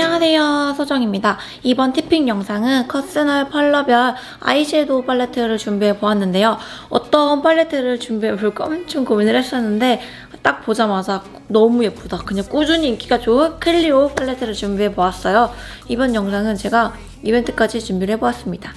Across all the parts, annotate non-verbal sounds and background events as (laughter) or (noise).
안녕하세요 소정입니다. 이번 티핑 영상은 personal color별 아이섀도우 팔레트를 준비해 보았는데요. 어떤 팔레트를 준비해 볼까 엄청 고민을 했었는데 딱 보자마자 너무 예쁘다. 그냥 꾸준히 인기가 좋은 클리오 팔레트를 준비해 보았어요. 이번 영상은 제가 이벤트까지 준비를 해보았습니다.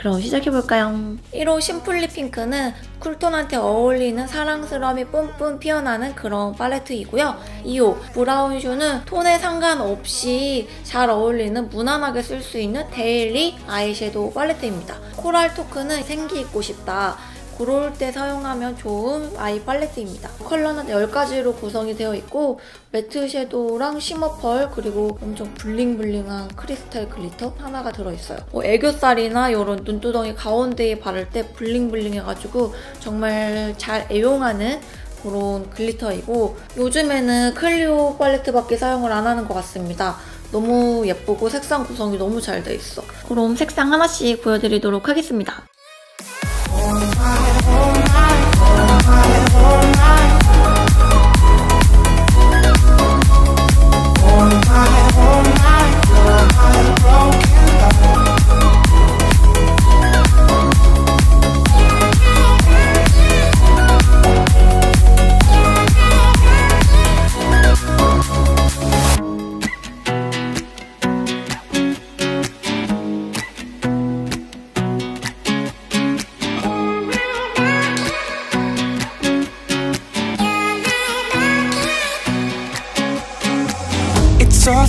그럼 시작해볼까요? 1호 심플리 핑크는 cool tone한테 어울리는 사랑스러움이 뿜뿜 피어나는 그런 팔레트이고요. 2호 브라운 슈는 톤에 상관없이 잘 어울리는 무난하게 쓸 수 있는 daily 아이섀도우 팔레트입니다. 코랄 토크는 생기 있고 싶다. 그럴 때 사용하면 좋은 아이 팔레트입니다. 컬러는 10가지로 구성이 되어 있고 matte 섀도우랑 shimmer 펄 그리고 엄청 bling bling한 크리스탈 glitter 하나가 들어있어요. 뭐 애교살이나 이런 눈두덩이 가운데에 바를 때 bling bling해가지고 정말 잘 애용하는 그런 글리터이고 요즘에는 클리오 팔레트밖에 사용을 안 하는 것 같습니다. 너무 예쁘고 색상 구성이 너무 잘 돼 있어. 그럼 색상 하나씩 보여드리도록 하겠습니다.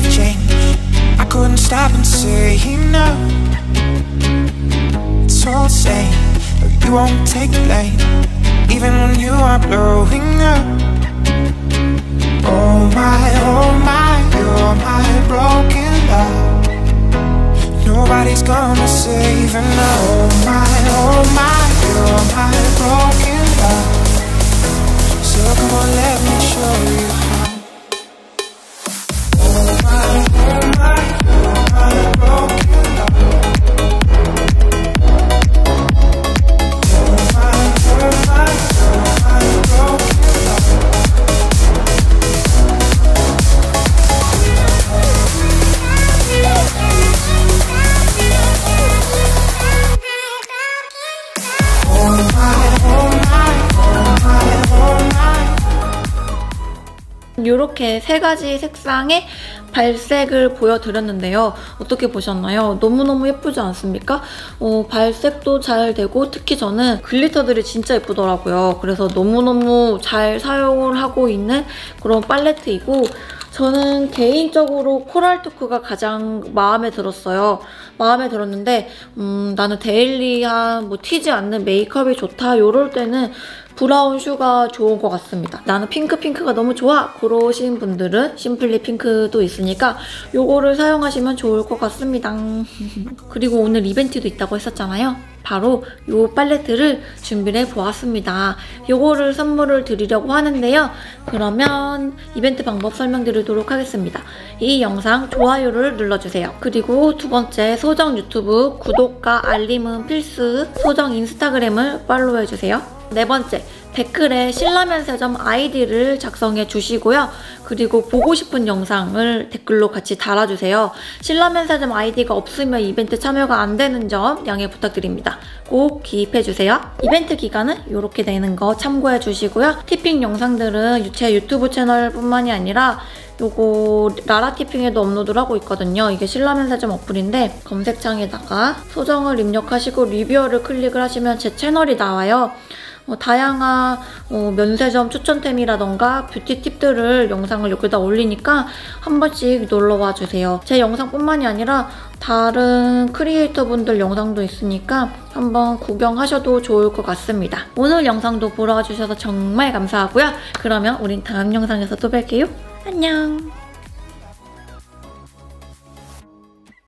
things never I couldn't stop and say no It's all the same, but you won't take blame. Even when you are blowing up Oh my, oh my, you're my broken love. Nobody's gonna save now Oh my, oh my, you're my broken 이렇게 세 가지 색상의 발색을 보여드렸는데요. 어떻게 보셨나요? 너무너무 예쁘지 않습니까? 어, 발색도 잘 되고 특히 저는 글리터들이 진짜 예쁘더라고요. 그래서 너무너무 잘 사용을 하고 있는 그런 팔레트이고 저는 개인적으로 코랄 토크가 가장 마음에 들었어요. 마음에 들었는데 음, 나는 데일리한 뭐 튀지 않는 메이크업이 좋다 이럴 때는 브라운 슈가 좋은 것 같습니다. 나는 핑크 핑크가 너무 좋아 그러신 분들은 심플리 핑크도 있으니까 요거를 사용하시면 좋을 것 같습니다. (laughs) 그리고 오늘 이벤트도 있다고 했었잖아요. 바로 요 팔레트를 준비를 해보았습니다. 요거를 선물을 드리려고 하는데요. 그러면 이벤트 방법 설명드리도록 하겠습니다. 이 영상 좋아요를 눌러주세요. 그리고 두 번째 소정 유튜브 구독과 알림은 필수 소정 인스타그램을 follow해주세요. 네 번째, 댓글에 신라면세점 아이디를 작성해 주시고요. 그리고 보고 싶은 영상을 댓글로 같이 달아주세요. 신라면세점 아이디가 없으면 이벤트 참여가 안 되는 점 양해 부탁드립니다. 꼭 기입해 주세요. 이벤트 기간은 이렇게 되는 거 참고해 주시고요. 티핑 영상들은 제 유튜브 채널뿐만이 아니라 요거 라라티핑에도 업로드를 하고 있거든요. 이게 신라면세점 어플인데 검색창에다가 소정을 입력하시고 reviewer를 클릭을 하시면 제 채널이 나와요. 어, 다양한 어, 면세점 추천템이라던가 뷰티 팁들을 영상을 여기다 올리니까 한 번씩 놀러와 주세요. 제 영상뿐만이 아니라 다른 크리에이터 분들 영상도 있으니까 한번 구경하셔도 좋을 것 같습니다. 오늘 영상도 보러 와주셔서 정말 감사하고요. 그러면 우린 다음 영상에서 또 뵐게요. 안녕!